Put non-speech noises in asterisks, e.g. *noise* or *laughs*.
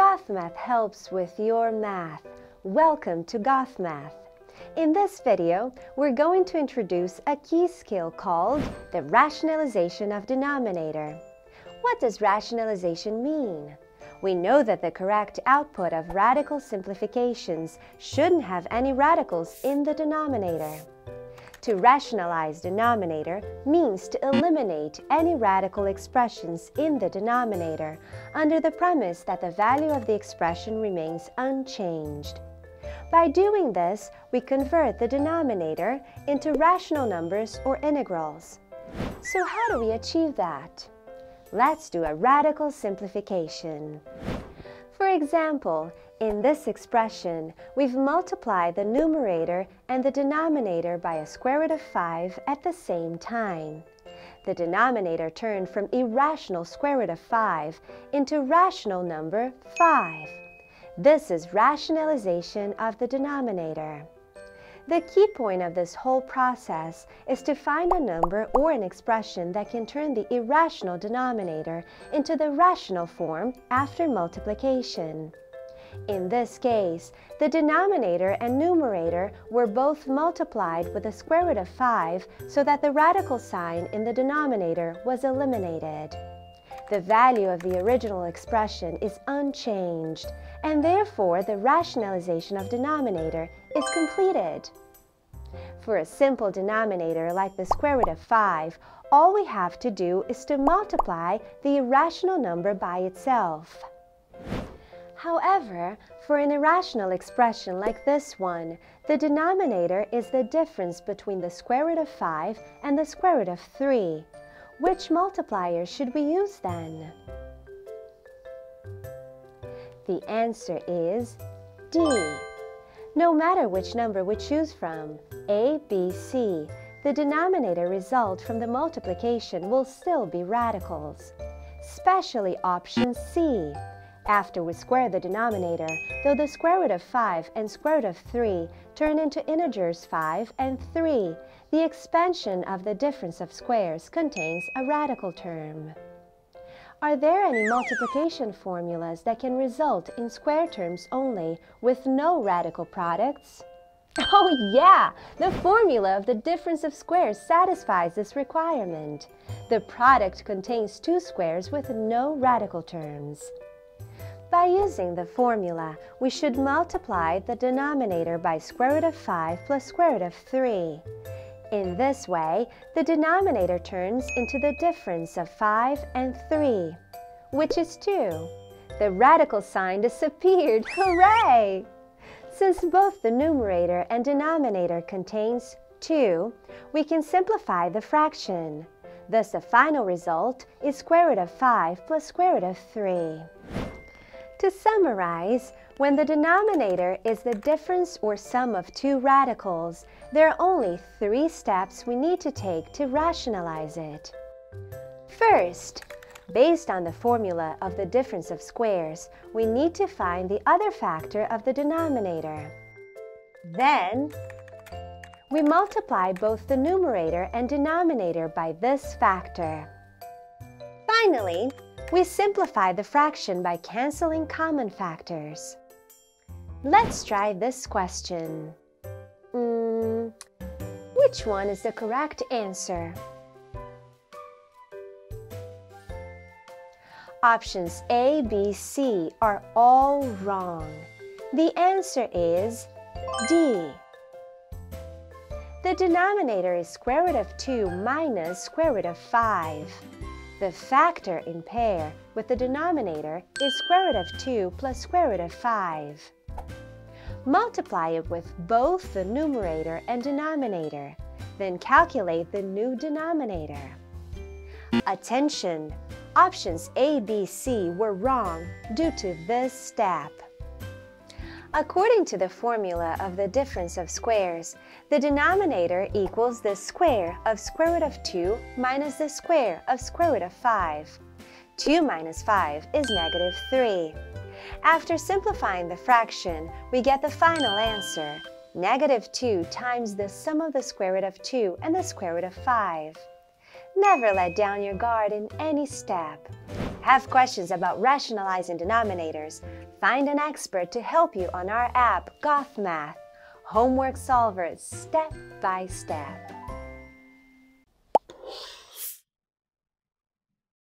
Gauthmath helps with your math. Welcome to Gauthmath. In this video, we're going to introduce a key skill called the rationalization of denominator. What does rationalization mean? We know that the correct output of radical simplifications shouldn't have any radicals in the denominator. To rationalize denominator means to eliminate any radical expressions in the denominator under the premise that the value of the expression remains unchanged. By doing this, we convert the denominator into rational numbers or integrals. So how do we achieve that? Let's do a radical simplification. For example, in this expression, we've multiplied the numerator and the denominator by a square root of 5 at the same time. The denominator turned from irrational square root of 5 into rational number 5. This is rationalization of the denominator. The key point of this whole process is to find a number or an expression that can turn the irrational denominator into the rational form after multiplication. In this case, the denominator and numerator were both multiplied with the square root of 5 so that the radical sign in the denominator was eliminated. The value of the original expression is unchanged, and therefore the rationalization of denominator is completed. For a simple denominator like the square root of 5, all we have to do is to multiply the irrational number by itself. However, for an irrational expression like this one, the denominator is the difference between the square root of 5 and the square root of 3. Which multiplier should we use then? The answer is D. No matter which number we choose from, A, B, C, the denominator result from the multiplication will still be radicals, especially option C. After we square the denominator, though the square root of 5 and square root of 3 turn into integers 5 and 3, the expansion of the difference of squares contains a radical term. Are there any multiplication formulas that can result in square terms only with no radical products? *laughs* Oh yeah! The formula of the difference of squares satisfies this requirement. The product contains two squares with no radical terms. By using the formula, we should multiply the denominator by square root of 5 plus square root of 3. In this way, the denominator turns into the difference of 5 and 3, which is 2. The radical sign disappeared. *laughs* Hooray! Since both the numerator and denominator contains 2, we can simplify the fraction. Thus, the final result is square root of 5 plus square root of 3. To summarize, when the denominator is the difference or sum of two radicals, there are only three steps we need to take to rationalize it. First, based on the formula of the difference of squares, we need to find the other factor of the denominator. Then, we multiply both the numerator and denominator by this factor. Finally, we simplify the fraction by canceling common factors. Let's try this question. Mm, which one is the correct answer? Options A, B, C are all wrong. The answer is D. The denominator is square root of 2 minus square root of 5. The factor in pair with the denominator is square root of 2 plus square root of 5. Multiply it with both the numerator and denominator, then calculate the new denominator. Attention! Options A, B, C were wrong due to this step. According to the formula of the difference of squares, the denominator equals the square of square root of 2 minus the square of square root of 5. 2 minus 5 is negative 3. After simplifying the fraction, we get the final answer, negative 2 times the sum of the square root of 2 and the square root of 5. Never let down your guard in any step. Have questions about rationalizing denominators? Find an expert to help you on our app, Gauthmath. Homework solvers step by step.